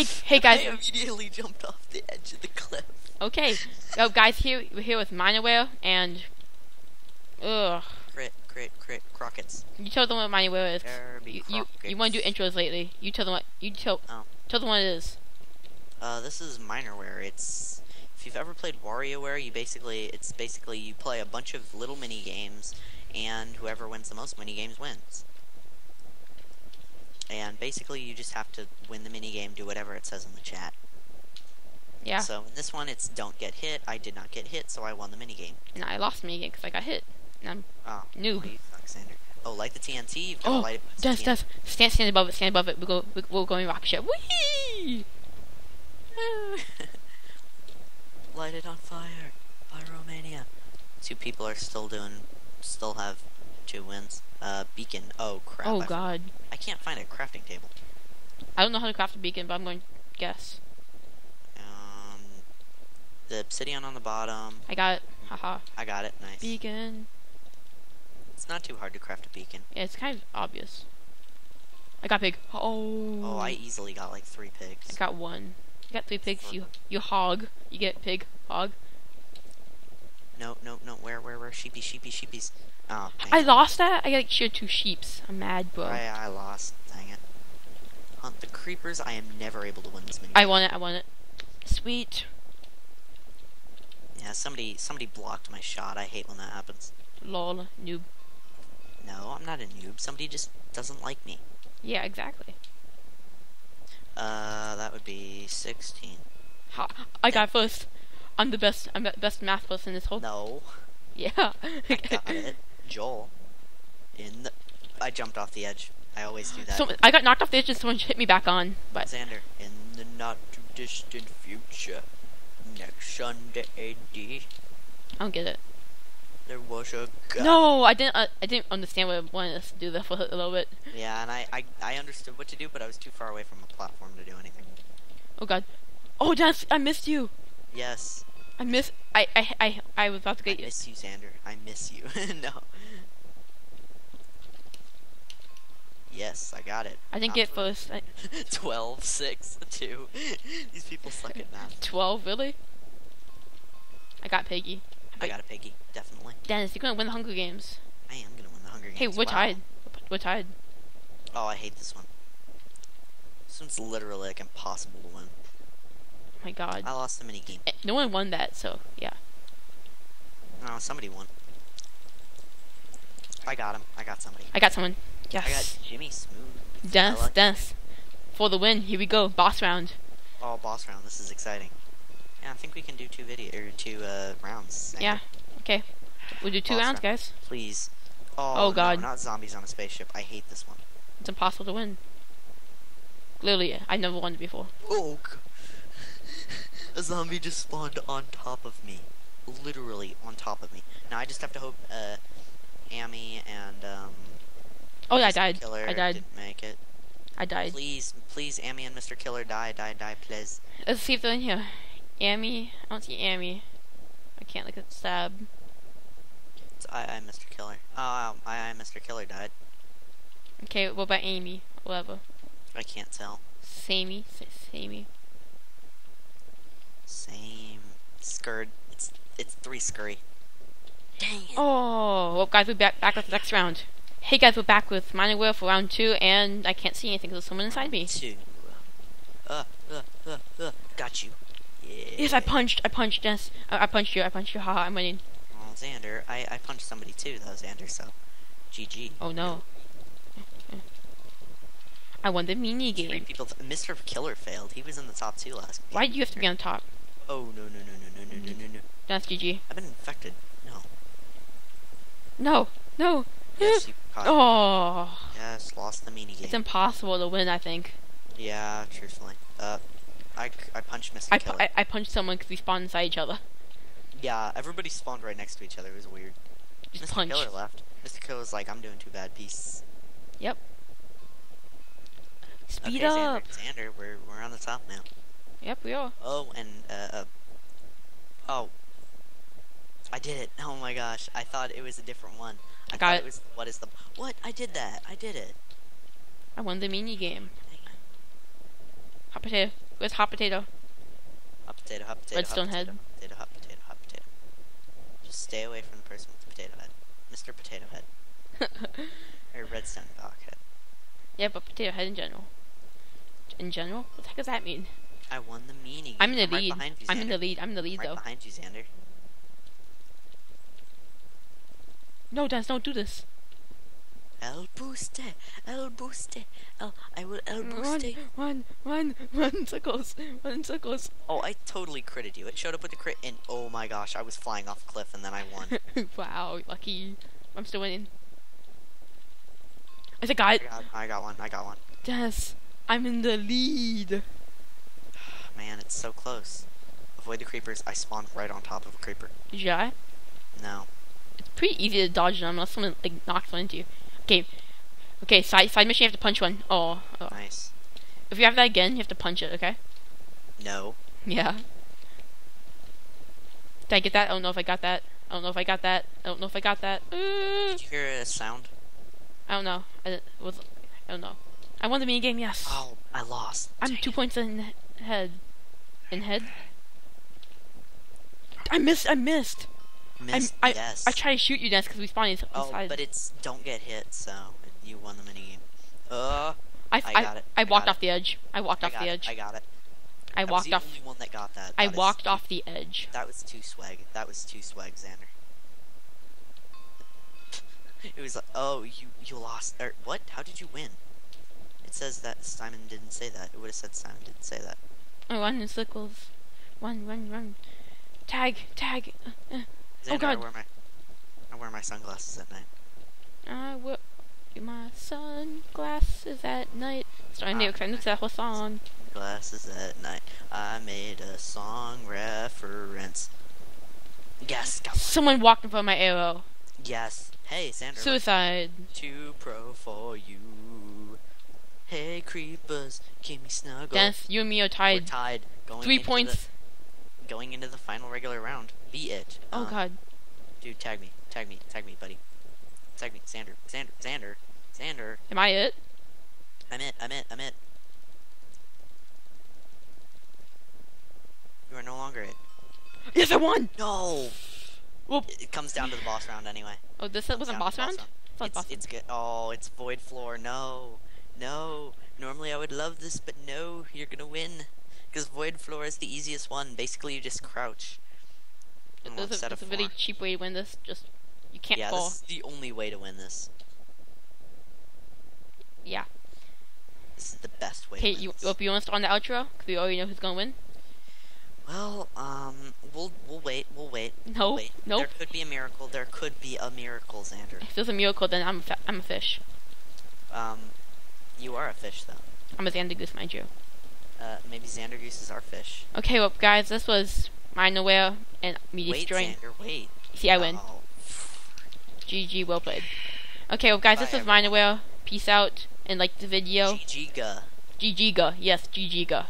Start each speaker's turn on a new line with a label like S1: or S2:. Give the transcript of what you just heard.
S1: Hey, hey guys.
S2: I immediately jumped off the edge of the cliff.
S1: Okay. Oh, guys, here we're here with Minerware and. Ugh.
S2: Crit, crit, crit, crockets.
S1: You tell them what Minerware is. You you, you want to do intros lately? You tell them what you tell.
S2: Oh.
S1: Tell them what it is.
S2: Uh, this is Minerware. It's if you've ever played WarioWare, you basically it's basically you play a bunch of little mini games, and whoever wins the most mini games wins. And basically, you just have to win the mini game, do whatever it says in the chat.
S1: Yeah.
S2: So in this one, it's don't get hit. I did not get hit, so I won the mini game.
S1: And I lost me again because I got hit. And I'm
S2: Oh,
S1: noob.
S2: Alexander. Oh, like the TNT. You've got
S1: Oh,
S2: light it TNT.
S1: Des, stand, stand above it, stand above it. We go, we, we're going rocket ship. Whee!
S2: Light it on fire. Pyromania. Two people are still doing, still have two wins. Uh, beacon. Oh crap.
S1: Oh
S2: I,
S1: God,
S2: I can't find a crafting table.
S1: I don't know how to craft a beacon, but I'm going to guess.
S2: Um, the obsidian on the bottom.
S1: I got it. Haha.
S2: I got it. Nice.
S1: Beacon.
S2: It's not too hard to craft a beacon.
S1: Yeah, it's kind of obvious. I got pig. Oh.
S2: Oh, I easily got like three pigs.
S1: I got one. You got three pigs. You you hog. You get pig hog.
S2: No, no, no. Where, where, where? Sheepy, sheepy, sheepies. Oh,
S1: I lost that. I got like sheared two sheeps. I'm mad, bro.
S2: I, I lost. Dang it. Hunt the creepers. I am never able to win this mini.
S1: I won it. I won it. Sweet.
S2: Yeah, somebody, somebody blocked my shot. I hate when that happens.
S1: Lol. Noob.
S2: No, I'm not a noob. Somebody just doesn't like me.
S1: Yeah, exactly.
S2: Uh, that would be 16.
S1: Ha. I got first. I'm the best. I'm the best math person in this whole.
S2: No,
S1: Yeah.
S2: I got it. Joel. In the. I jumped off the edge. I always do that.
S1: So I got knocked off the edge and someone hit me back on. But
S2: Xander, in the not too distant future, next Sunday AD,
S1: I don't get it.
S2: there was a guy.
S1: No, I didn't. Uh, I didn't understand what I wanted us to do there for a little bit.
S2: Yeah, and I, I, I understood what to do, but I was too far away from the platform to do anything.
S1: Oh God. Oh, Dennis, I missed you.
S2: Yes,
S1: I miss. I. I. I. I was about to
S2: I
S1: get you.
S2: I miss you, Xander. I miss you. no. Yes, I got it.
S1: I didn't
S2: Not
S1: get first. I,
S2: 12, 6, 2. These people suck at math.
S1: Twelve, really? I got Piggy.
S2: I got a piggy, definitely.
S1: Dennis, you're gonna win the Hunger Games.
S2: I am gonna win the Hunger Games.
S1: Hey, we're
S2: Wow.
S1: tied. We're tied.
S2: Oh, I hate this one. This one's literally like impossible to win.
S1: Oh my God.
S2: I lost the mini game.
S1: Eh, No one won that, so yeah.
S2: No, somebody won. I got him. I got somebody.
S1: I got someone. Yes.
S2: I got. Jimmy Smooth. Like-
S1: Dennis. For the win. Here we go. Boss round.
S2: Oh, boss round. This is exciting. Yeah, I think we can do two video or two uh, rounds.
S1: Yeah. Okay. We'll do two
S2: Boss
S1: rounds,
S2: round.
S1: guys.
S2: Please. Oh,
S1: Oh,
S2: no,
S1: God.
S2: not zombies on a spaceship. I hate this one.
S1: It's impossible to win. Literally, I never won it before.
S2: Oh, a zombie just spawned on top of me. Literally on top of me. Now I just have to hope uh, Amy and um.
S1: Oh yeah, I died.
S2: Killer
S1: I died.
S2: Didn't make it.
S1: I died.
S2: Please, please, Amy and Mr. Killer, die, die, die, please.
S1: Let's see if they're in here. Amy. I don't see Amy. I can't look at stab.
S2: It's I, I, Mr. Killer. Oh, I, I, Mr. Killer died.
S1: Okay, what about Amy? Whatever.
S2: I can't tell.
S1: Samey. S- Samey.
S2: Same. Scurred. It's it's three scurry. Dang it.
S1: Oh, well, guys, we're back, back with the next round. Hey, guys, we're back with Mining Wheel for round two, and I can't see anything because there's someone inside me.
S2: Two. Uh, uh, uh, uh. Got you. Yeah.
S1: Yes, I punched. I punched. Yes, I, I punched you. I punched you. Haha, I'm winning.
S2: Well, Xander, I, I punched somebody too, though, Xander, so. GG.
S1: Oh no. I won the mini game.
S2: Three people. Mr. Killer failed. He was in the top two last
S1: Why do you have to be on top?
S2: Oh, no, no, no, no, no, no, no, no, no.
S1: That's GG.
S2: I've been infected. No.
S1: No, no.
S2: Yes, you caught.
S1: Oh,
S2: Yes, lost the mini game.
S1: it's impossible to win. I think.
S2: Yeah, truthfully. Uh, I, I punched Mr.
S1: I, pu- I, I punched someone because we spawned inside each other.
S2: Yeah, everybody spawned right next to each other. It was weird.
S1: Just
S2: Mr.
S1: punch.
S2: Killer left. Mr. Killer was like, I'm doing too bad. Peace.
S1: Yep. Speed
S2: okay,
S1: up.
S2: Xander, Xander, we're, we're on the top now.
S1: Yep, we are.
S2: Oh, and, uh, uh, oh. I did it. Oh my gosh. I thought it was a different one. I
S1: Got
S2: thought
S1: it.
S2: it was, what is the, what? I did that. I did it.
S1: I won the mini game. It here. where's hot potato?
S2: Hot potato, hot potato,
S1: Redstone
S2: hot
S1: head.
S2: potato, hot potato, hot potato, hot potato. Just stay away from the person with the potato head. Mr. Potato Head. Or redstone block head.
S1: yeah, but potato head in general. In general, what the heck does that mean?
S2: I won the mini.
S1: I'm in the
S2: right
S1: lead.
S2: behind you,
S1: I'm in the lead. I'm in the lead
S2: right
S1: though.
S2: behind you, Xander.
S1: No, Dennis, don't do this.
S2: El booste, el booste, el. I will el
S1: Run,
S2: booste.
S1: run, run, run, circles, run, circles.
S2: Oh, I totally critted you. It showed up with the crit, and oh my gosh, I was flying off a cliff, and then I won.
S1: wow, lucky. I'm still winning. I think I
S2: I got, I got one. I got one.
S1: Dennis, I'm in the lead.
S2: Man, it's so close. Avoid the creepers. I spawned right on top of a creeper.
S1: Did you die?
S2: No.
S1: It's pretty easy to dodge them unless someone like knocks one into you. Okay, okay. Side side mission, you have to punch one. Oh, oh.
S2: Nice.
S1: if you have that again, you have to punch it. Okay.
S2: No.
S1: Yeah. Did I get that? I don't know if I got that. I don't know if I got that. I don't know if I got that.
S2: Did you hear a sound?
S1: I don't know. I was. I don't know. I won the mini game. Yes.
S2: Oh, I lost.
S1: I'm
S2: Dang
S1: two
S2: it.
S1: points in head. In head. I missed. I missed.
S2: Missed.
S1: I,
S2: yes.
S1: I tried to shoot you, Dennis, because we spawned ins-
S2: Oh,
S1: inside.
S2: but it's don't get hit, so you won the mini game. Uh,
S1: I,
S2: I
S1: I,
S2: got it.
S1: I
S2: I
S1: walked
S2: got
S1: off the edge. I walked
S2: I
S1: off
S2: got
S1: the
S2: it.
S1: edge.
S2: I got it.
S1: I
S2: I was
S1: walked
S2: the
S1: off.
S2: only one that got that.
S1: I walked
S2: too-
S1: off the edge.
S2: That was too swag. That was too swag, Xander. It was like, oh, you you lost. Or what? How did you win? It says that Simon didn't say that. It would have said Simon didn't say that.
S1: I run circles. Run, run, run. Tag, tag. Uh, uh.
S2: Xander, I
S1: God.
S2: wear my I wear my sunglasses at night.
S1: I wear my sunglasses at night. Because I knew that whole song.
S2: Glasses at night. I made a song reference. Yes.
S1: Someone walked in front of my arrow.
S2: Yes. Hey, look.
S1: Suicide.
S2: Too pro for you. Hey, creepers, give me snuggle.
S1: Death, you and me are
S2: We're
S1: tied.
S2: tied. Going
S1: Three points.
S2: The, going into the final regular round. Be it.
S1: Oh
S2: Um,
S1: god.
S2: Dude, tag me. Tag me. Tag me, buddy. Tag me. Xander. Xander. Xander. Xander.
S1: Am I it?
S2: I'm it. I'm it. I'm it. You are no longer it.
S1: Yes, I won!
S2: No!
S1: Whoop.
S2: It, it comes down to the boss round anyway.
S1: Oh, this wasn't boss
S2: the
S1: round?
S2: It's,
S1: boss
S2: it's good. Oh, it's void floor. No, no. Normally I would love this, but no. You're gonna win because void floor is the easiest one. Basically, you just crouch. one
S1: There's a, a really cheap way to win this. Just you can't
S2: yeah,
S1: fall.
S2: this is the only way to win this.
S1: Yeah.
S2: This is the best way.
S1: Okay,
S2: to win
S1: you you want to start on the outro? Cause we already know who's gonna win.
S2: Well, um, we'll we'll wait. We'll wait.
S1: No,
S2: We'll wait.
S1: nope.
S2: There could be a miracle. There could be a miracle, Xander.
S1: If there's a miracle, then I'm a fa- I'm a fish.
S2: Um, you are a fish, though.
S1: I'm a Xander Goose, mind you.
S2: Uh, maybe Xander Goose is our fish.
S1: Okay, well, guys, this was Mine Nowhere and me
S2: Wait,
S1: destroying.
S2: Xander, wait.
S1: See, I win.
S2: Oh,
S1: GG, well played. Okay, well, guys, this
S2: Bye,
S1: was Mine Nowhere. Peace out, and like the video.
S2: GG.
S1: GG. Yes, GG.